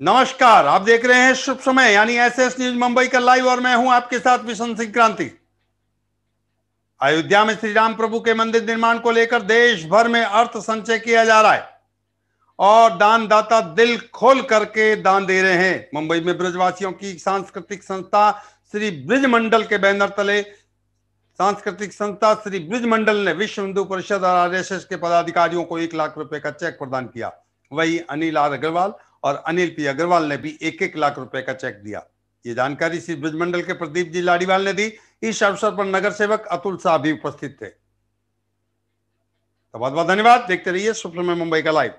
नमस्कार, आप देख रहे हैं शुभ समय, यानी एस एस न्यूज़ मुंबई का लाइव और मैं हूँ आपके साथ विशन सिंह क्रांति। अयोध्या में श्री राम प्रभु के मंदिर निर्माण को लेकर देश भर में अर्थ संचय किया जा रहा है और दानदाता दिल खोल करके दान दे रहे हैं। मुंबई में ब्रजवासियों की सांस्कृतिक संस्था श्री ब्रिज मंडल के बैनर तले सांस्कृतिक संस्था श्री ब्रिज मंडल ने विश्व हिंदू परिषद और आरएसएस के पदाधिकारियों को एक लाख रुपए का चेक प्रदान किया। वही अनिल आर अग्रवाल और अनिल पी अग्रवाल ने भी एक एक लाख रुपए का चेक दिया। ये जानकारी श्री ब्रजमंडल के प्रदीप जी लाड़ीवाल ने दी। इस अवसर पर नगर सेवक अतुल शाह भी उपस्थित थे। तो बहुत बहुत धन्यवाद। देखते रहिए सुप्रमय मुंबई का लाइव।